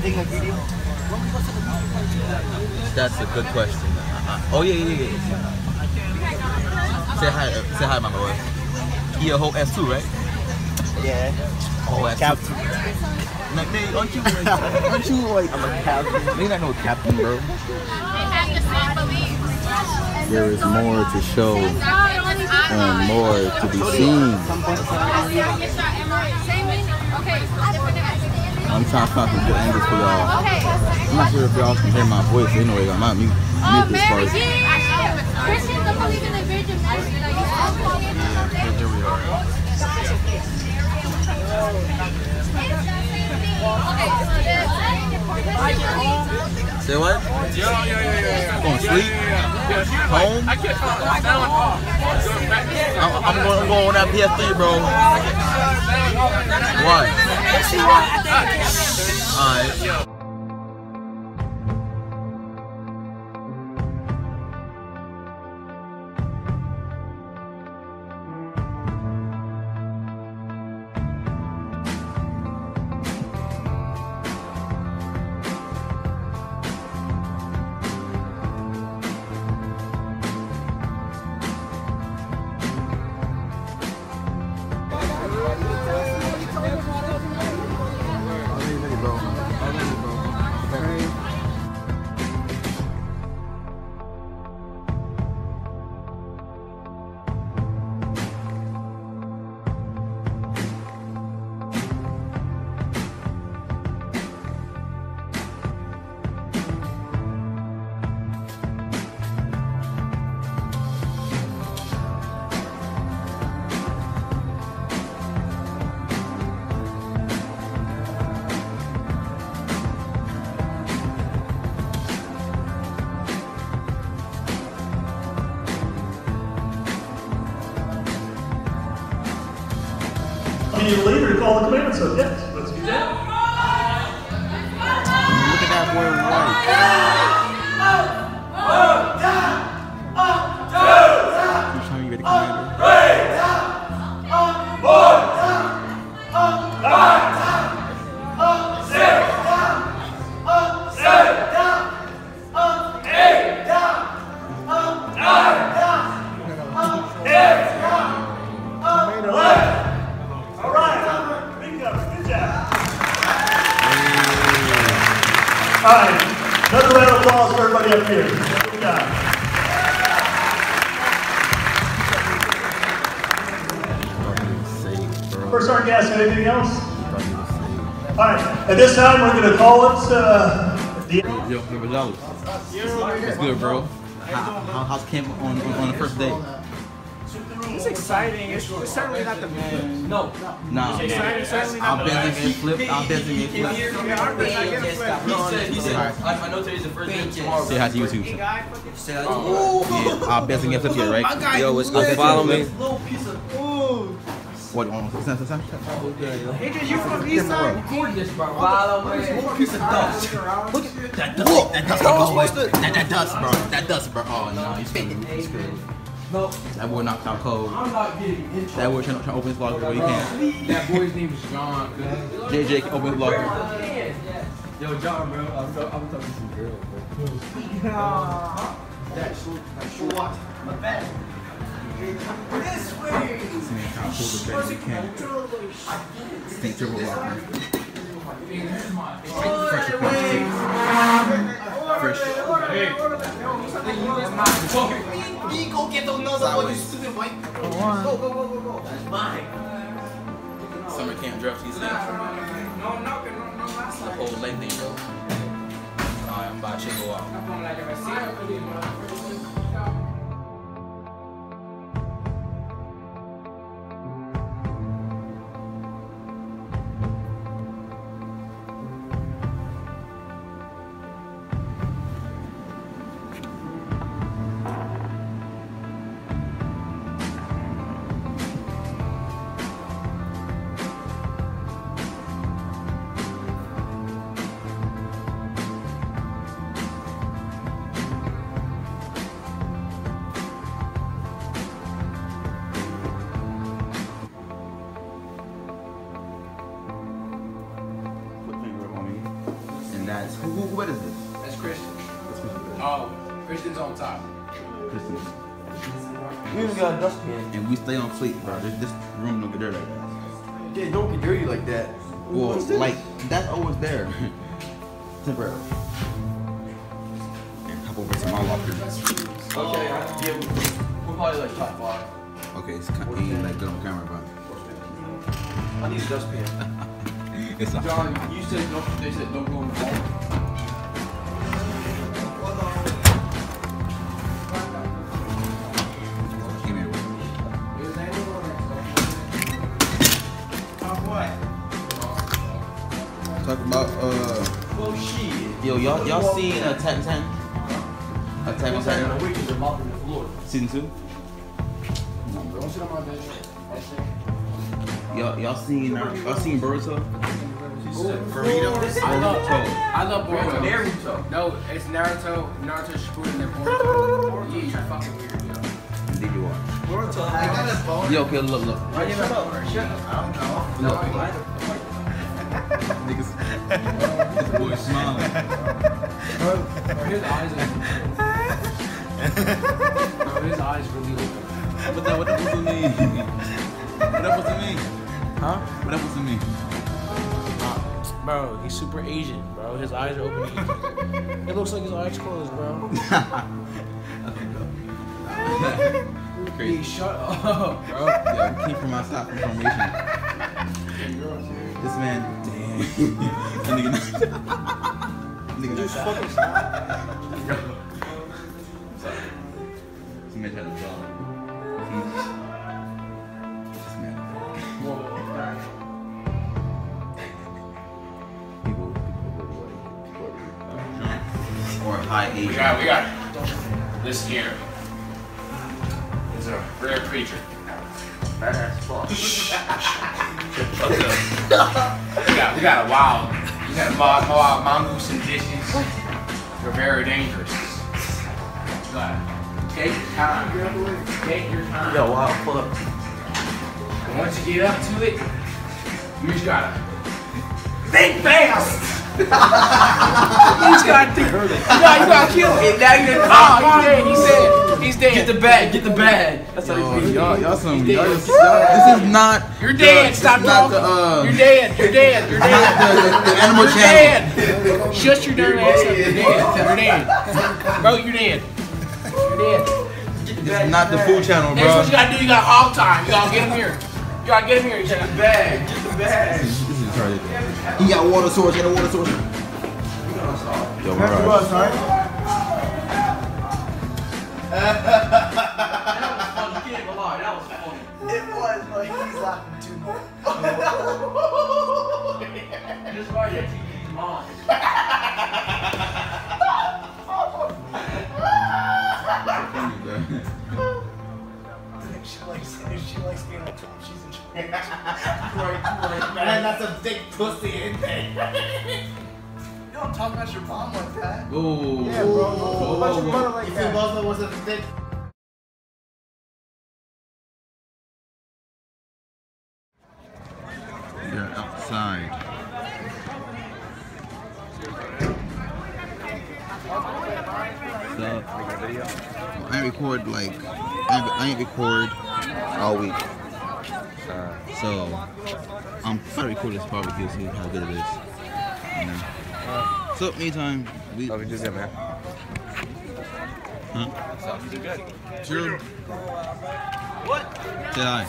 You think a video? That's a good question. Uh, oh yeah, yeah, yeah. Say hi, uh, say hi, my boy. He a whole S two, right? Yeah. Oh, S2. Captain. No, nigga, aren't you like, aren't you like I'm a captain? Nigga, not no captain, bro. They have the same beliefs. There is more to show and more to be seen. I'm trying to find some good angles for y'all. I'm not sure if y'all can hear my voice. Anyway, I might mute, Oh, mute this Mary first. Jane! Christians don't believe in the Virgin Mary. Yeah, here we are. Say what? Yeah, yeah, yeah, yeah. Going to sleep? Home? I can't. I'm, I'm going, I'm going on that PS3, bro. Why? Alright. Call the commandments So yes, exciting. It's, it's certainly not the man. No. Nah, exciting. Certainly I'm not the busy getting flipped. I'm busy getting flipped. Yeah, our best I get a flip. He said, he said, I, I know today's the first day of tomorrow. Say hi to YouTube. Big guy, fucking- Yeah, I'm busy getting flipped yet, right? Yo, what's I'm good? Follow me. What on? Send, send, send. Nigga, you from East Side? Follow me. Piece of dust. Look at that dust. That dust. That, that, that dust, bro. That dust, bro. Oh no, he's screwed. He's screwed. That boy knocked out cold. I'm not getting in That boy trying, trying to open his locker, but he can't. That boy's name is John. JJ can open his locker. Yo, John, bro. I'm, I'm talking to some girls, bro. That short. This way. This man trying to pull the best he can. Think triple locker. Fresh upon six. Fresh. Summer camp draft season. No, no, no, no, that's The whole leg thing, bro. Alright, I'm about to it out. We stay on fleet, bro. This, this room don't get dirty like that. Yeah, don't get dirty like that. Well, like that's always there. Temporarily. And hop over to my locker. Okay, yeah, we're probably like top five. Okay, it's kind of ain't like good on camera, I need a dustpan. but it's a John, you said no, they said don't go in the hall. Y'all y'all seen Attack on Titan? Attack on Titan The witches are mopping the floor. season two? Don't sit on my bed. Y'all y'all seen uh, y'all seen Boruto? Burrito. I love, I love Boruto. Naruto. No, it's Naruto, Naruto Shippuden, and Boruto. Yeah, you're fucking weird, yo. Did you watch? I got a bone. Yo, okay, look, look. Why you shut up? I don't know. Look. His eyes are... Bro, his eyes really open. What that, what that to mean? What that supposed to mean? Huh? What that supposed to mean? Ah, bro, he's super Asian, bro. His eyes are open. Asian. it looks like his eyes closed, bro. Crazy. Shut up, bro. Yeah, we came from outside from formation. This man, damn. That nigga, nigga just fucking This man tried to draw. This man. People, people look like people are drunk. Or high We got, we got this here. It's a rare creature. Badass fuck. We got, we got a wild, we got a wild, wild mongoose in dishes. They're very dangerous. You gotta take your time. Take your time. Yo, wow, fuck. And once you get up to it, you just gotta think fast. you just gotta think. You gotta, you gotta kill it. Now you're oh, he's dead. He said he's dead. Get the bag, get the bag. That's how Yo, you y'all, y'all some, y'all dead. just, y'all, this is not. You're dead. the- Stop this is not talking. The, uh, You're dead. You're dead. You're dead. the, the animal You're channel. dead. Shut your dumb ass up. You're dead. You're dead. Bro, you're dead. You're dead. This is not the food channel, Here's what you gotta do. You got hog time. You gotta get him here. You gotta get him here. You Get gotta the bag, get the bag. This is retarded. He got water source. He got a water source. Yo, we're That was funny. You can't even lie, that was funny. It was, but he's laughing too much. Just right here, TV's mine. She likes, she likes being on top. She's in charge. Man, that's a big pussy, ain't they? you don't talk about your mom like that. Oh, Yeah, bro. Don't talk about your whoa, mother whoa. like that. If your mother was a thick You're outside. So, I record like I ain't, record all week. So I'm trying to record this barbecue see how good it is. You know. So meantime, we. Oh, we just got man. Huh? You did good. True. What? Say hi.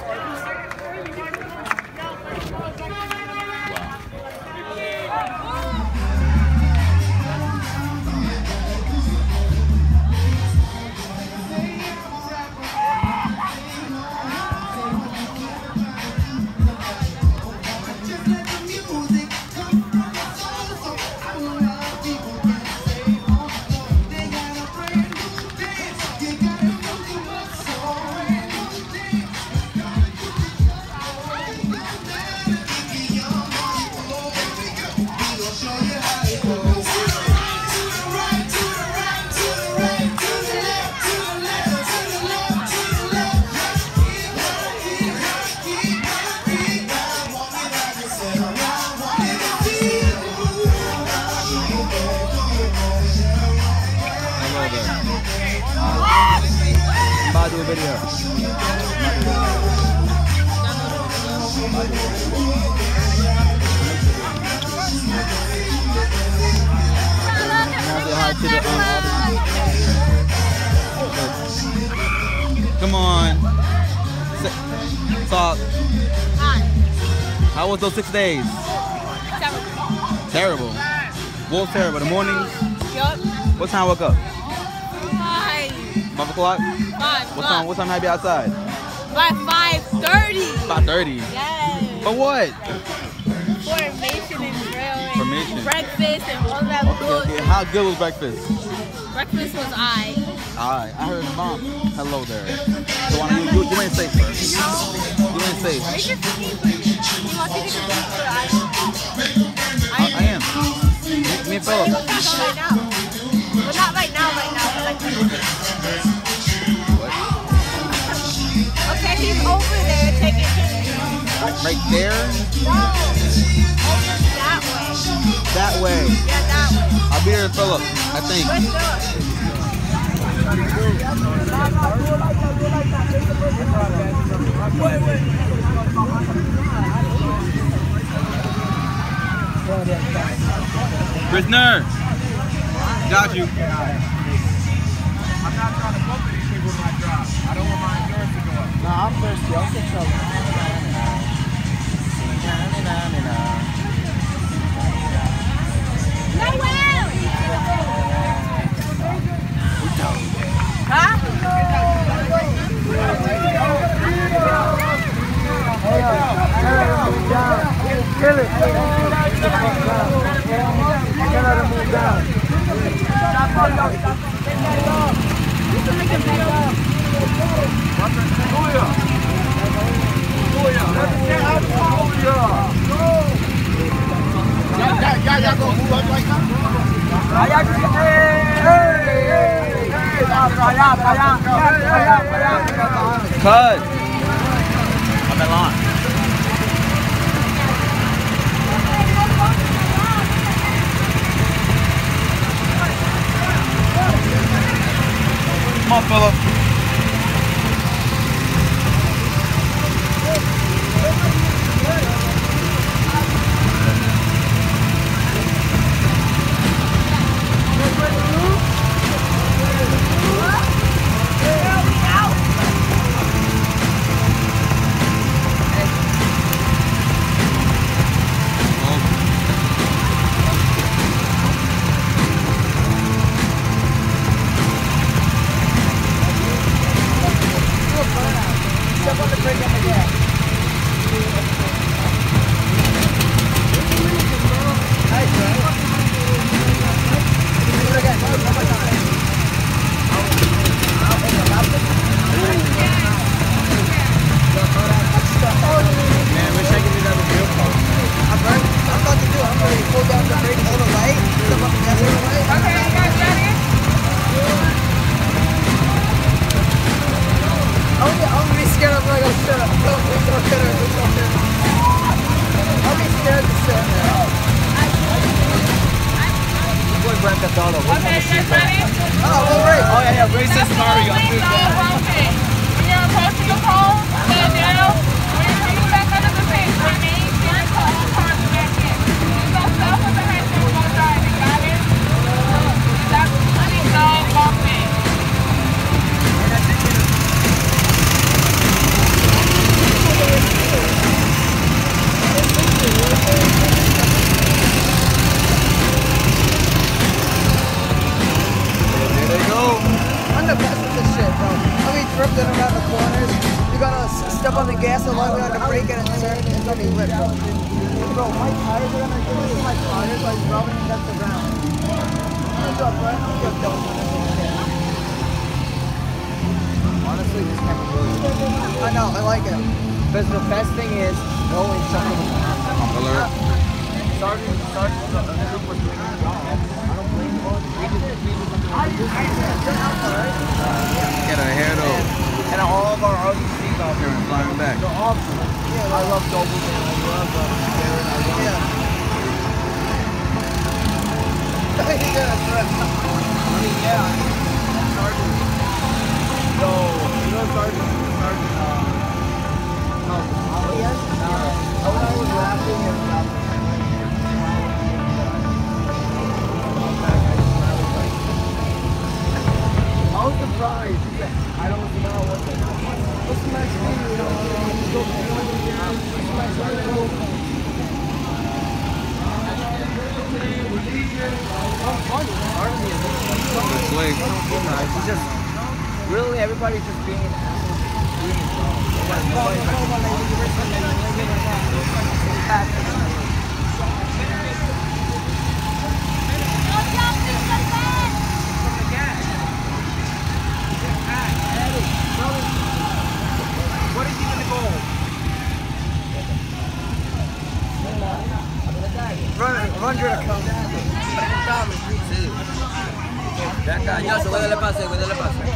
Those six days? Terrible. What was terrible? The mornings? Yup. What time woke up? Five. Five o'clock? Five. What time? What time have you outside? By five thirty. Five thirty. Yes. For what? Formation and drill. Formation. Breakfast and all that Okay, bullshit. okay. How good was breakfast? Breakfast was I. Alright, I heard mom. Hello there. So why don't you, you, you ain't safe first. You ain't safe. Want to for I? Am. Me, me Philip. Right now. But not right now, right now. But like. Okay, he's over there taking pictures. Right there? No. Over that way. That way. Yeah, that way. I'll be there with Philip, I think. Let's. Prisoner! Got you. I'm not trying to bump anything with my job. I don't want my endurance to go up. No, I'm thirsty. I'll get trouble. Kill it. You gotta move down. Yeah, yeah, yeah, go move up like that. Hey, hey, hey. Cut. Up and long. Man, You guys ready? Oh, yeah, yeah. Racist Mario. Bump. When you're approaching the pole, There. I'm the best with this shit, bro. I mean, drifting around the corners. You gotta step on the gas a lot, we gotta brake it and turn. It's gonna be lit, bro. Bro, my tires are gonna give me my tires like rubbing against the ground. What's up, bro? Yo, don't do this. Honestly, this camera really I know, I like it. Because the best thing is, no one's showing Alert. Sergeant, Sergeant, uh, Trooper, I don't blame you. We just, we just Get a head though. And all of our out there, Here, flying back. they're awesome. I love Doberman, I love uh, Darren, I love Yeah. yeah, that's right. I mean, yeah, Sergeant. So, you know Sergeant, Sergeant, uh, no, oh, yes? Uh, I was laughing and stuff. Surprised. I don't know what the What's next? You know, uh, article? It's just really everybody's just being What 100 accounts. Sí. Ya cañazo, pase, pase.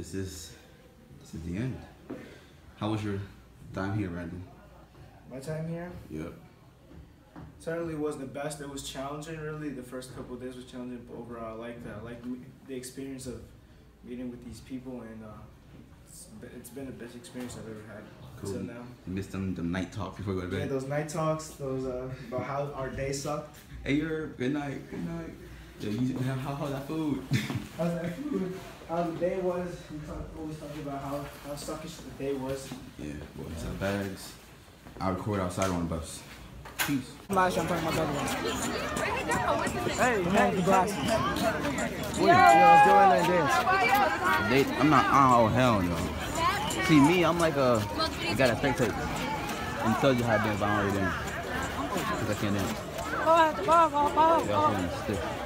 This is this is the end. How was your time here, Randall? My time here Yep. certainly wasn't the best. It was challenging, really. The first couple of days was challenging, but overall, I liked that. I liked the experience of meeting with these people, and uh, it's, be- it's been the best experience I've ever had Cool. until now. You missed them the night talk before you go to bed. Yeah, those night talks, those uh, about how our day sucked. Hey, you're good night, good night. Yeah, you, how how how's that food? How's that food? How the day was. We talk, always talk about how, how suckish the day was. yeah, boys, our bags. I record outside on the bus. Peace. Last I'm talking about the other one. Hey, come on with the glasses. Wait, yeah, let's do it like this. They, I'm not. Oh hell no. See me, I'm like a. I got a spectate. And tell you how to dance, but I'm already dance. Cause I can't dance. Yeah, I'm feeling stiff.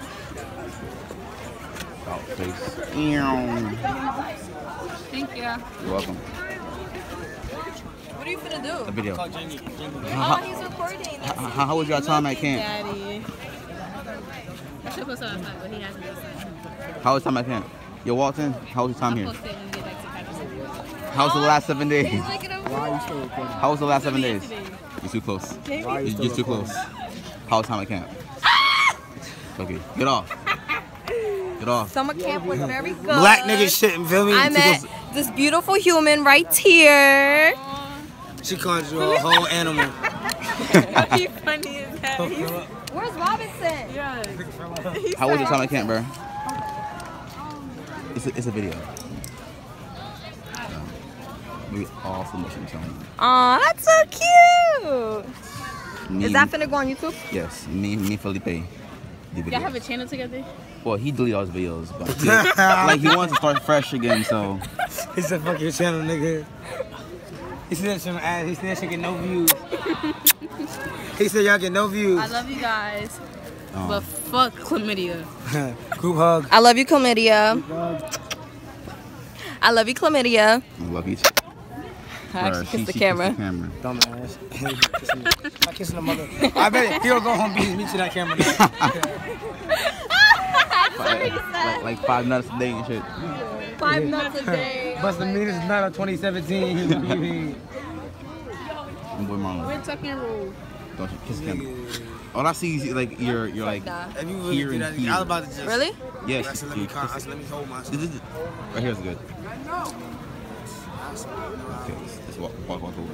Out face. Thank you. You're welcome. What are you finna do? A video. Uh-huh. Oh, he's recording. How, how, how was your time at camp? Daddy. I should post on outside, but he has me outside. How was time at camp? Yo, Walton, how was your time I'll here? post it when we get back to practice. How was the oh, last seven days? Like it over Why are you still recording? How was the last seven days? You're too close. You You're, still you're too close. How was time at camp? Okay, get off. Get off. Summer camp was very good. Black nigga shit, you feel me? I met this beautiful human right here. She called you a whole animal. He's funny as hell. He's, Where's Robinson? yeah. How was your so time at camp, bro? It's a, it's a video. We all submission, I'm telling you. Aw, that's so cute. Me, Is that finna go on YouTube? Yes, me, me, Felipe. The Y'all have a channel together? Well, he deleted all his videos, but he- like he wants to start fresh again. So He said, fuck your channel, nigga. He said, some ass. He said, she get no views. he said, y'all get no views. I love you guys. um, But fuck chlamydia. Group hug. I love you, chlamydia. I love you, chlamydia. I love you. I actually she- kissed the she camera. the camera. Dumbass. I'm kissing the mother. I bet it. He'll go home beat me to that camera. like, like, like five nuts a day and shit. Five nuts a day. Bust the meanest night of 2017. He was leaving. Boy Marlon, We're talking rules. don't you kiss the camera. All I see is like you're you're like If you really here do and that, here. I was about to just. Really? Yes, I said, let me, con- I kiss- said, let me hold myself. This is right here's good. Okay, let's, let's walk, walk, walk over.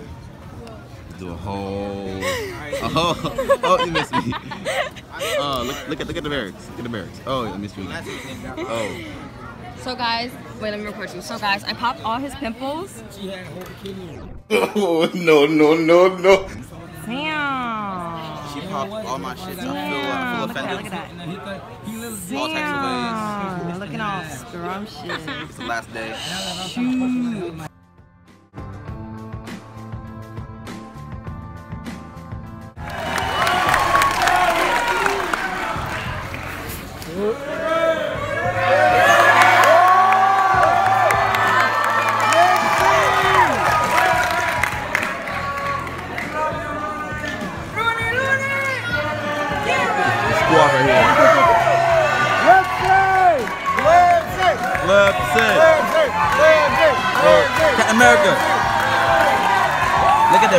Do a whole. Oh, oh, you missed me. Oh, look, look at look at the barracks. Look at the barracks. Oh, I missed you. Oh. So guys, wait, let me record you. So guys, I popped all his pimples. Oh no no no no. Damn. She popped all my shit. So I feel, I Damn. feel Look at that, look at that. All types of Damn. Looking all scrumptious. It's the last day. Shoot.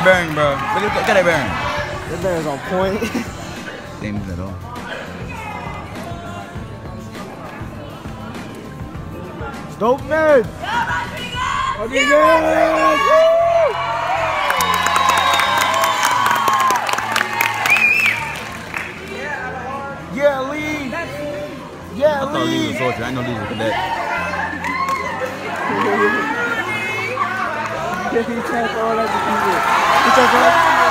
That bearing, bro. Look at, look at that bearing. That bear's on point. Same at all. Dope man. Yeah, lead. Yeah, I thought Lee was a soldier. I know Lee was a cadet. To throw it at the people. He tried to throw it at the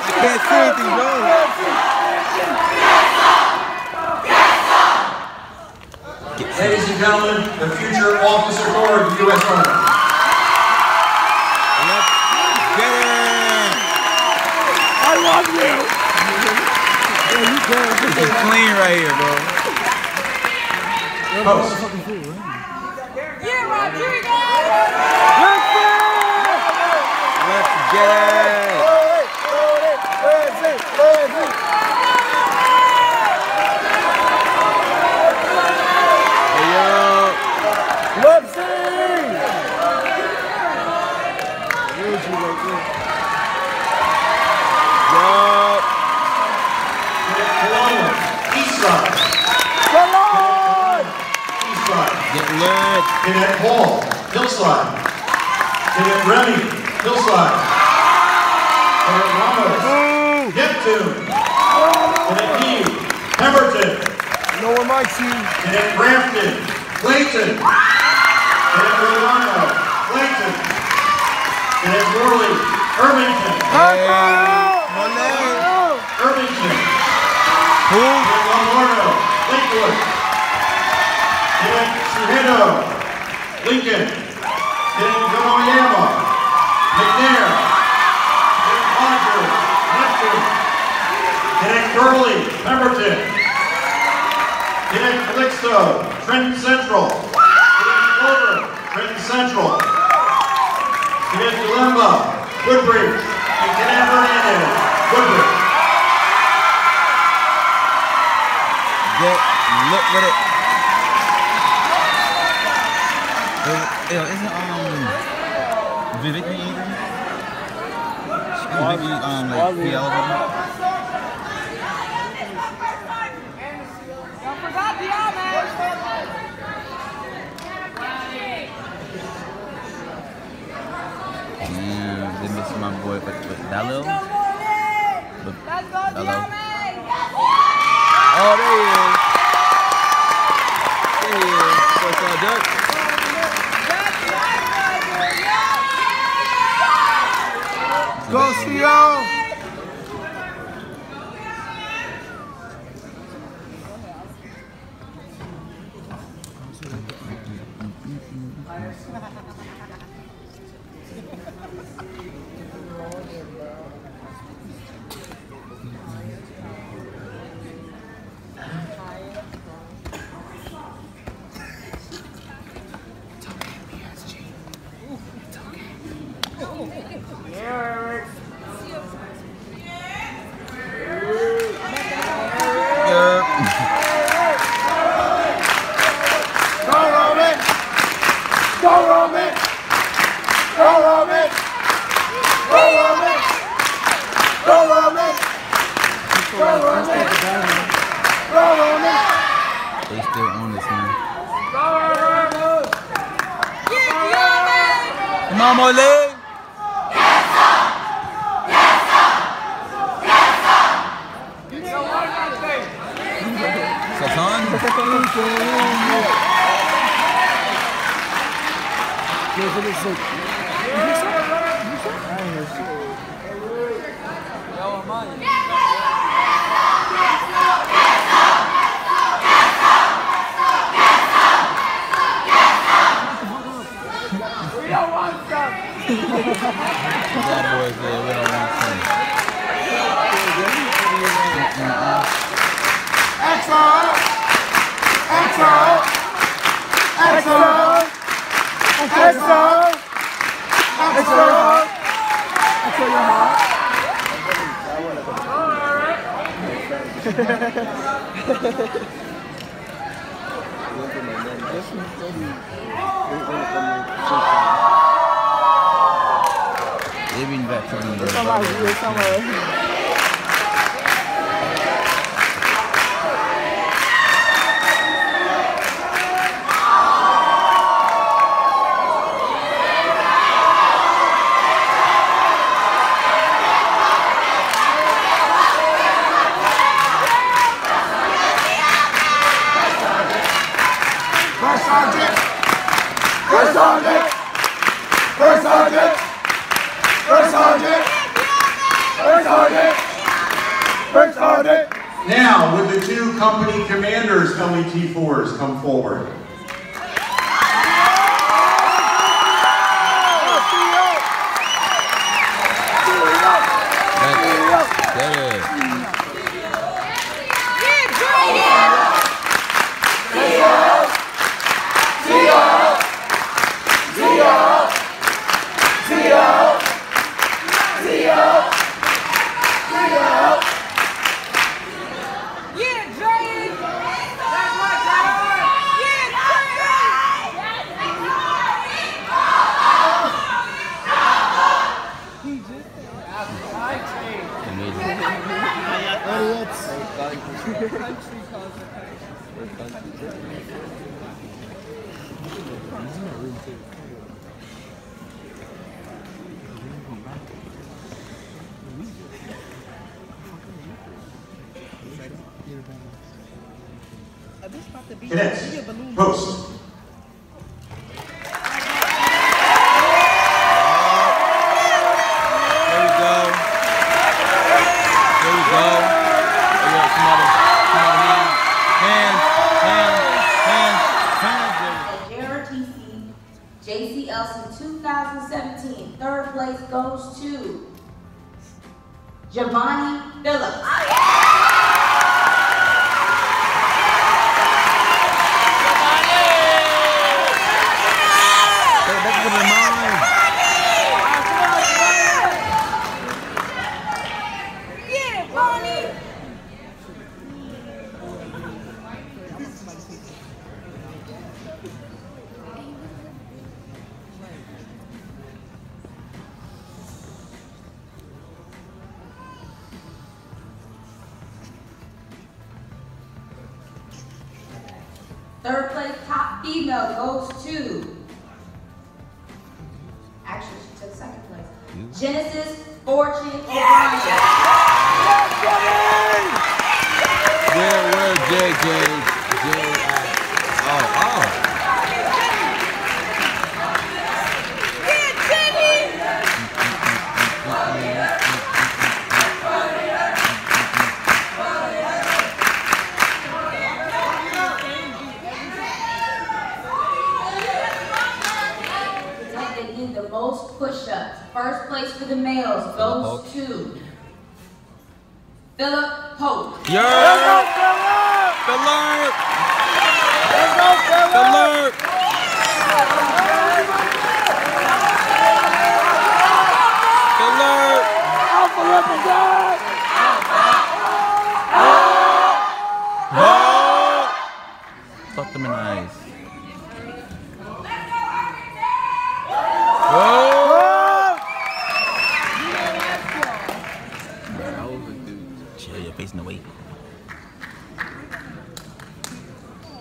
I can't see anything, bro. Ladies and gentlemen, the future officer corps of the U.S. Army. Get it! I love you. Yeah, you good. This is clean right here, bro. Post. Let's get it! Hey, yo. Yo. Colonial. East side. East side. Get lit. Cadet Hall. Hillside. Cadet Remy. Hillside. Cadet Ramos. Neptune. Cadet Hugh. Pemberton. No one likes you. Cadet Brampton. Clayton. Cadet Rolando. Clayton. Cadet Worley. Irvington. Irvington. Who? Cadet Lombardo. Lakewood. Cadet Trujillo. Lincoln. Cadet Yokoyama. McNair. Cadet Rogers. Neptune. Cadet Gurley. Pemberton. Cadet Calixto. Trenton Central. Cadet Clover. Trenton Central. Cadet Galemba. Woodbridge. And Cadet Hernandez. Woodbridge. Get lit with it. Is, yo, isn't um Vivicky either? Vivicky um like PL or something? Damn, they miss my boy with, with Dalil. With Hello. Oh, there he is. There he is. What's up, Dirk? Go,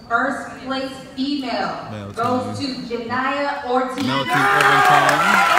First place female Male goes to Janaya Ortiz.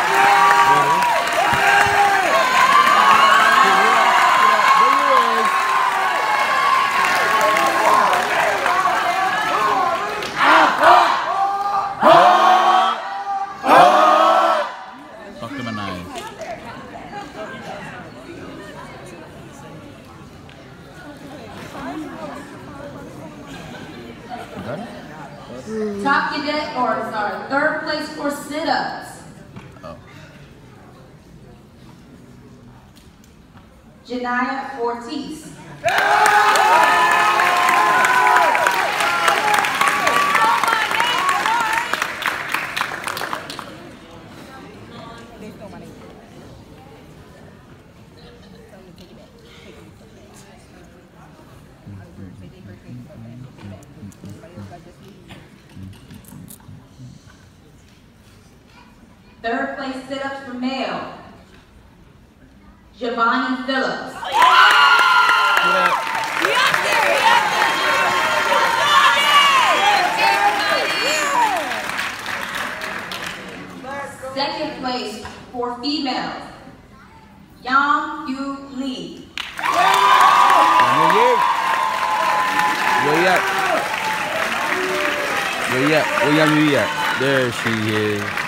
At? Where you at? There she is.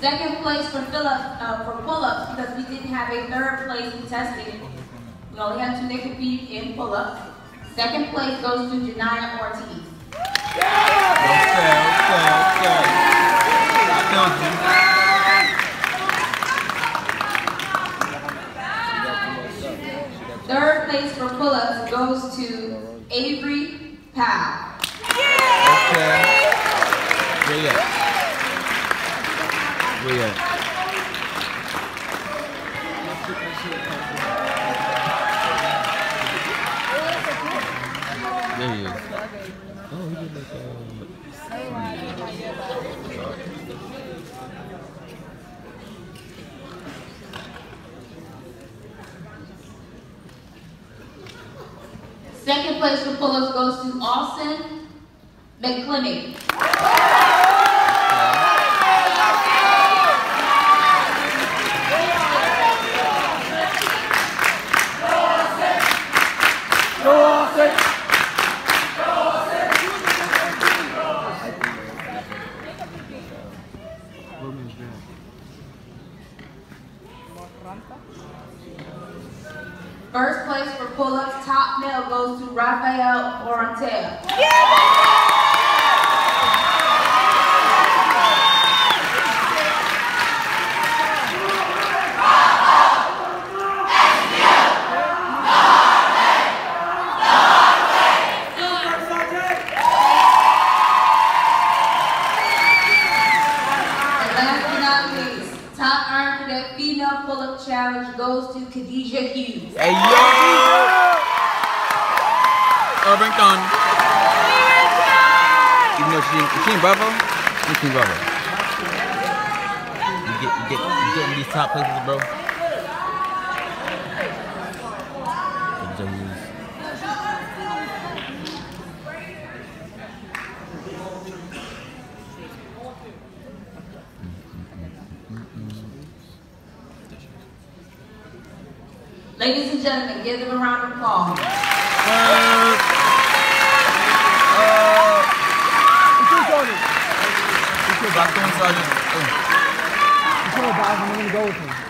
Second place for fill uh, for pull-ups because we didn't have a third place contestant. We only had two that competed in pull-ups. Second place goes to Janaya Ortiz. Okay, okay, okay. Still. Third place for pull-ups goes to Avery Powell. Okay. Where at? There he is. Oh, he did like Second place for pull-ups goes to Austin McClinic. First place for pull-ups, top male goes to Orantel. And last but not least, top iron for that female pull-up challenge goes to Khadijah Hughes. Hey yo! Urban Gun. Even though she, she in Bravo, in You get, you get, you get in these top places, bro. Ladies and gentlemen, give them a round of applause. I'm gonna go with him.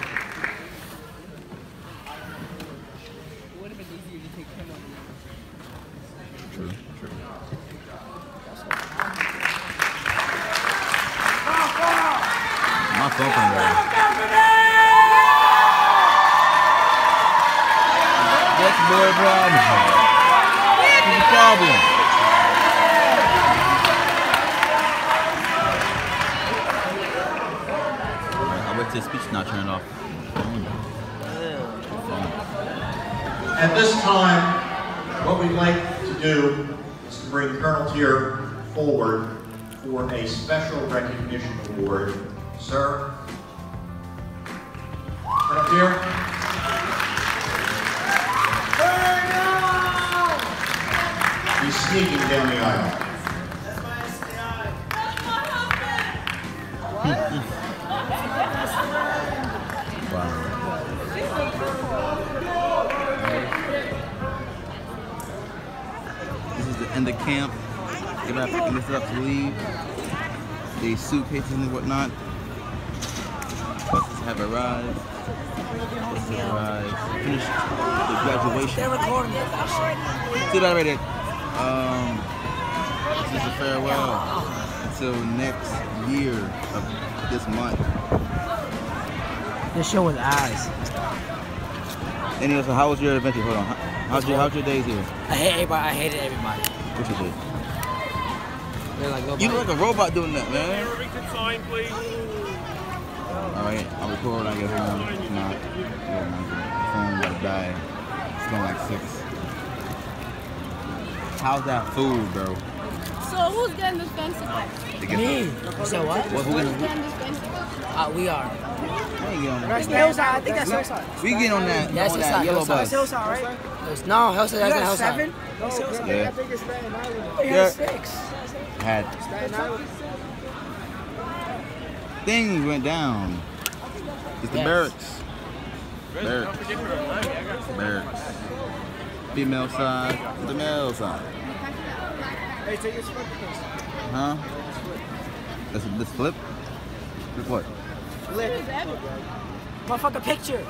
I wait speech not turn off. At this time, what we'd like to do is to bring Colonel Tier forward for a special recognition award. Sir? Colonel Tier? He's sneaking down the aisle. About picking up to leave. They suitcases and whatnot. Buses have arrived. Buses have arrived. Finished the graduation. They're recording it. See that right there. Um, this is a farewell until next year of this month. This show with eyes. Anyway, so how was your adventure? Hold on. How's your how's your days here? I hate everybody. I hated everybody. What's your day? They're like nobody. You look like a robot doing that, man. Sign, please. Alright, I'll record when I get home. If not, yeah, my phone gotta die. It's going like six. How's that food, bro? So who's getting this fancy one? They get- Me. So what? What, who Who's getting- getting this fancy one? Uh, we are. I ain't get on that. the hillside. I think that's hillside. We get on that, That's on that yellow hillside. bus. hillside, right? No, hillside. That's the hillside. That's hillside. Yeah. We Yeah. six. Had things went down. It's the Yes. barracks. Barracks. Barracks. Female side, the male side. Hey, take your spot. Huh? Let's, let's flip. Flip what? Motherfucker picture.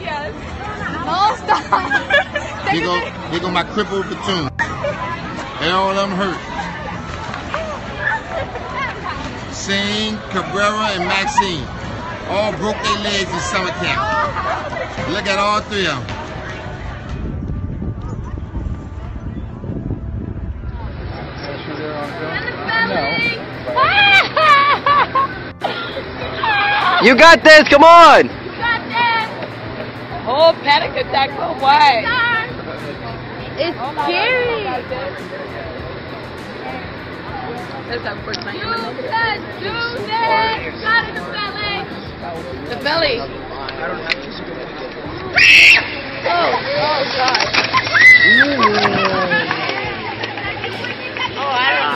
Yes. No, stop. Here go, here go my crippled platoon. They all of them hurt. Singh, Cabrera, and Maxine all broke their legs in summer camp. Look at all three of them. You got this, come on! Whole panic attack for what? It's Oh scary. Oh That's our first time. Do that, do that. Not in the belly. The belly. Oh, oh God. Oh, I don't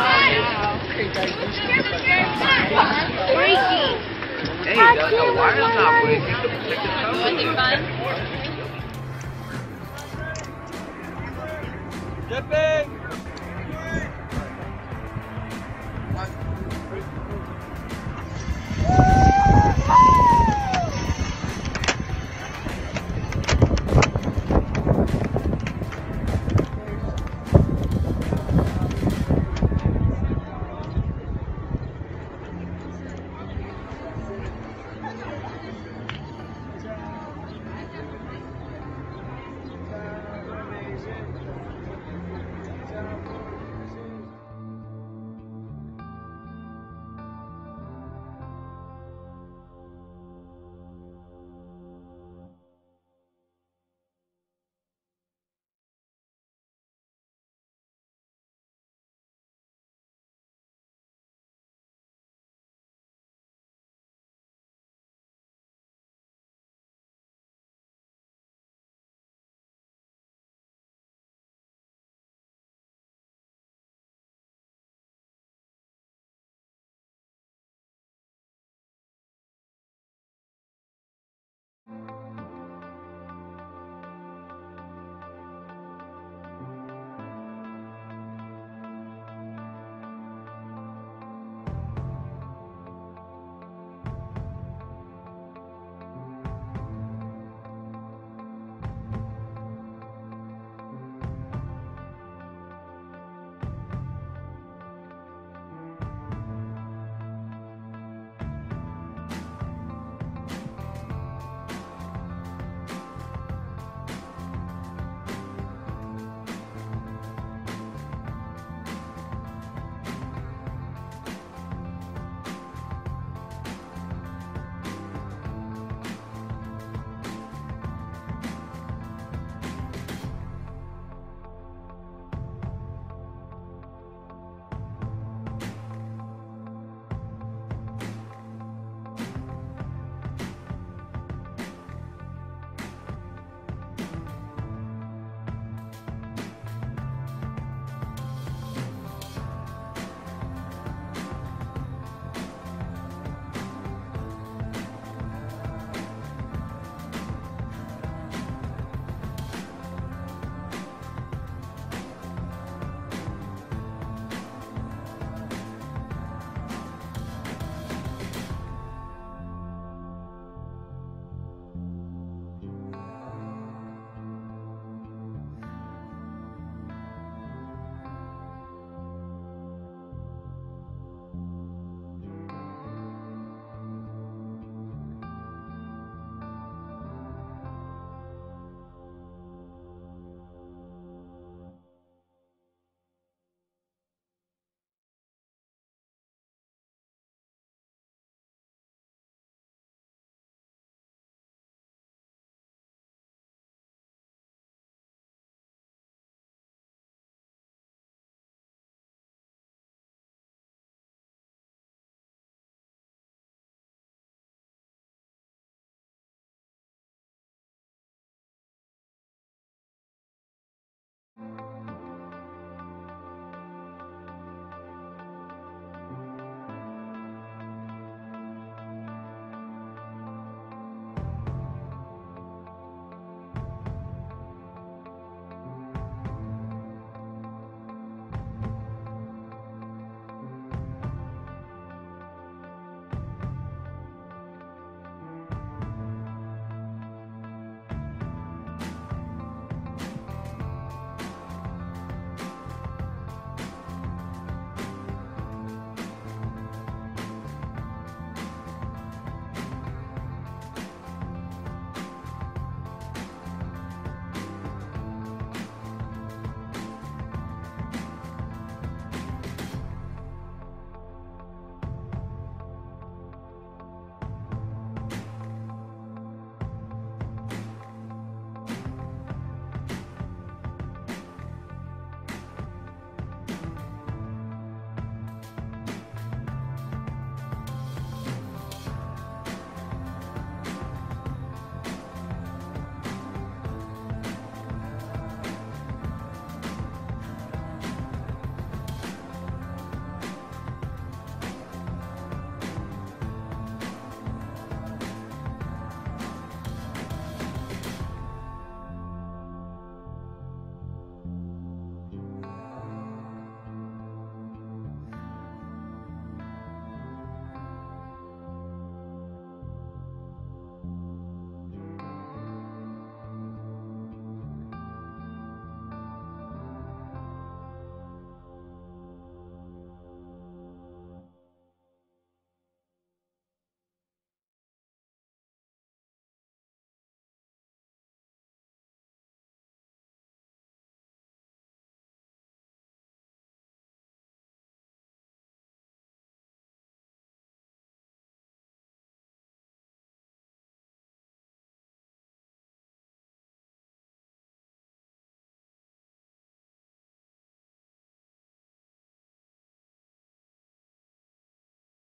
know. Freaky. Hey, the, the wire's not breaking. Check the cover. Was it fun? Jefe!